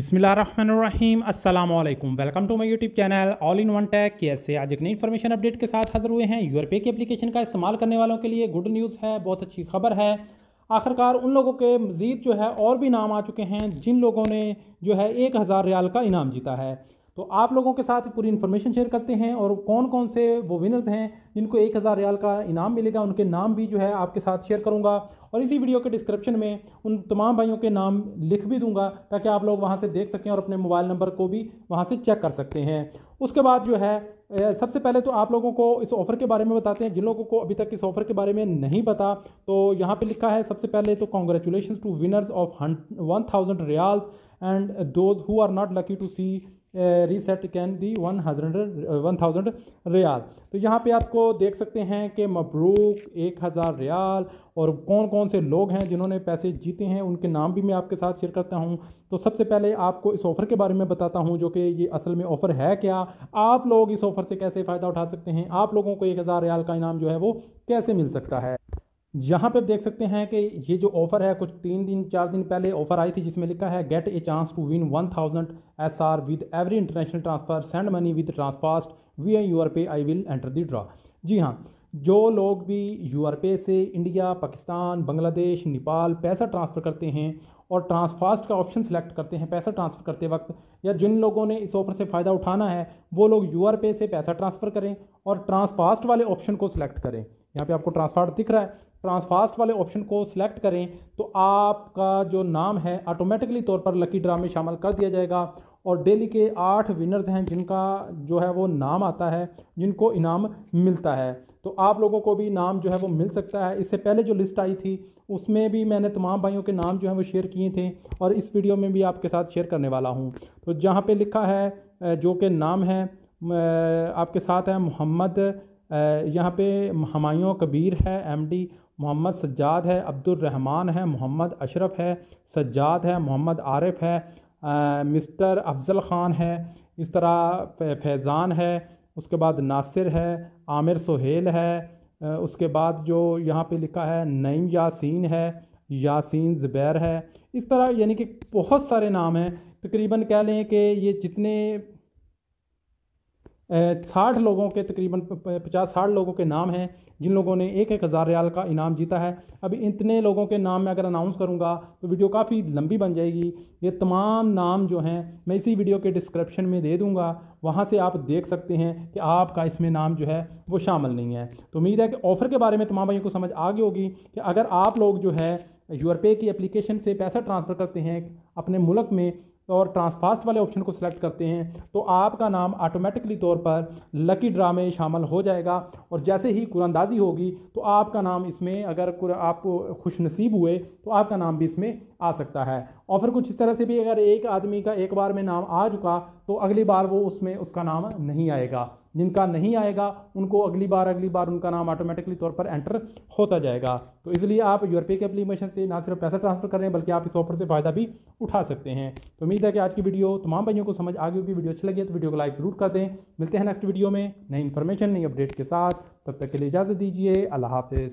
बिसमीम अस्सलाम वालेकुम to my YouTube channel. All in one tech. कैसे आज एक नई इन्फॉर्मेशन अपडेट के साथ हाजिर हुए हैं। यूरपे की एप्लीकेशन का इस्तेमाल करने वालों के लिए गुड न्यूज़ है, बहुत अच्छी खबर है। आखिरकार उन लोगों के मज़ीद जो है, और भी नाम आ चुके हैं, जिन लोगों ने जो है एक हज़ार रियाल का इनाम जीता है। तो आप लोगों के साथ पूरी इन्फॉर्मेशन शेयर करते हैं और कौन कौन से वो विनर्स हैं, जिनको एक हज़ार रियाल का इनाम मिलेगा, उनके नाम भी जो है आपके साथ शेयर करूँगा। और इसी वीडियो के डिस्क्रिप्शन में उन तमाम भाइयों के नाम लिख भी दूँगा, ताकि आप लोग वहाँ से देख सकें और अपने मोबाइल नंबर को भी वहाँ से चेक कर सकते हैं। उसके बाद जो है सबसे पहले तो आप लोगों को इस ऑफ़र के बारे में बताते हैं। जिन लोगों को अभी तक इस ऑफ़र के बारे में नहीं पता तो यहाँ पे लिखा है, सबसे पहले तो congratulation to winners of one thousand and those who are not lucky to see reset can the one hundred one thousand riyal तो यहाँ पे आपको देख सकते हैं कि मबरूक, एक हज़ार रियाल और कौन कौन से लोग हैं जिन्होंने पैसे जीते हैं, उनके नाम भी मैं आपके साथ शेयर करता हूँ। तो सबसे पहले आपको इस ऑफ़र के बारे में बताता हूँ जो कि ये असल में ऑफ़र है क्या। आप लोग इस ऑफ़र से कैसे फ़ायदा उठा सकते हैं? आप लोगों को एक हज़ार रियाल का इनाम जो है वो कैसे मिल सकता है? यहाँ पे देख सकते हैं कि ये जो ऑफ़र है, कुछ तीन दिन, चार दिन पहले ऑफ़र आई थी जिसमें लिखा है get a chance to win one thousand S R with every international transfer send money with Transfast we I your pay I will enter the draw जी हाँ जो लोग भी यू पे से इंडिया, पाकिस्तान, बांग्लादेश, नेपाल पैसा ट्रांसफ़र करते हैं और ट्रांसफास्ट का ऑप्शन सेलेक्ट करते हैं, पैसा ट्रांसफ़र करते वक्त, या जिन लोगों ने इस ऑफ़र से फ़ायदा उठाना है, वो लोग यू पे से पैसा ट्रांसफ़र करें और ट्रांसफास्ट वाले ऑप्शन को सिलेक्ट करें। यहाँ पे आपको ट्रांसफास्ट दिख रहा है। ट्रांसफास्ट वाले ऑप्शन को सिलेक्ट करें तो आपका जो नाम है, ऑटोमेटिकली तौर पर लकी ड्रा में शामिल कर दिया जाएगा और डेली के आठ विनर्स हैं जिनका जो है वो नाम आता है, जिनको इनाम मिलता है। तो आप लोगों को भी नाम जो है वो मिल सकता है। इससे पहले जो लिस्ट आई थी, उसमें भी मैंने तमाम भाइयों के नाम जो है वो शेयर किए थे और इस वीडियो में भी आपके साथ शेयर करने वाला हूँ। तो जहाँ पे लिखा है जो कि नाम है आपके साथ है मोहम्मद यहाँ पे हमायों कबीर है एमडी मोहम्मद सज्जाद है अब्दुलरहमान है, मोहम्मद अशरफ है, सज्जाद है, मोहम्मद आरिफ है मिस्टर अफजल ख़ान है, इस तरह फैज़ान है, उसके बाद नासिर है, आमिर सोहेल है उसके बाद जो यहाँ पे लिखा है, नईम यासीन है, यासीन ज़ुबैर है। इस तरह यानी कि बहुत सारे नाम हैं। तकरीबन कह लें कि ये जितने साठ लोगों के, तकरीबन पचास साठ लोगों के नाम हैं, जिन लोगों ने एक एक हज़ार रियाल का इनाम जीता है। अभी इतने लोगों के नाम मैं अगर अनाउंस करूँगा तो वीडियो काफ़ी लंबी बन जाएगी। ये तमाम नाम जो हैं, मैं इसी वीडियो के डिस्क्रिप्शन में दे दूँगा। वहाँ से आप देख सकते हैं कि आपका इसमें नाम जो है, वो शामिल नहीं है। तो उम्मीद है कि ऑफ़र के बारे में तमाम भाइयों को समझ आ गई होगी कि अगर आप लोग जो है यूरपे की एप्लीकेशन से पैसा ट्रांसफ़र करते हैं, अपने मुल्क में और ट्रांसफास्ट वाले ऑप्शन को सिलेक्ट करते हैं तो आपका नाम ऑटोमेटिकली तौर पर लकी ड्रा में शामिल हो जाएगा। और जैसे ही कुरानदाजी होगी तो आपका नाम इसमें अगर आप खुश नसीब हुए तो आपका नाम भी इसमें आ सकता है। और फिर कुछ इस तरह से भी अगर एक आदमी का एक बार में नाम आ चुका तो अगली बार वो उसमें उसका नाम नहीं आएगा। जिनका नहीं आएगा, उनको अगली बार अगली बार उनका नाम ऑटोमेटिकली तौर पर एंटर होता जाएगा। तो इसलिए आप यूरोपे के एप्लीकेशन से ना सिर्फ़ पैसा ट्रांसफ़र कर रहे हैं, बल्कि आप इस ऑफ़र से फ़ायदा भी उठा सकते हैं। तो उम्मीद है कि आज की वीडियो तमाम भाइयों को समझ आ गई होगी। वीडियो अच्छी लगी तो वीडियो को लाइक ज़रूर कर दें। मिलते हैं नेक्स्ट वीडियो में नई इन्फॉर्मेशन नई अपडेट के साथ। तब तक के लिए इजाज़त दीजिए। अल्लाह हाफिज़।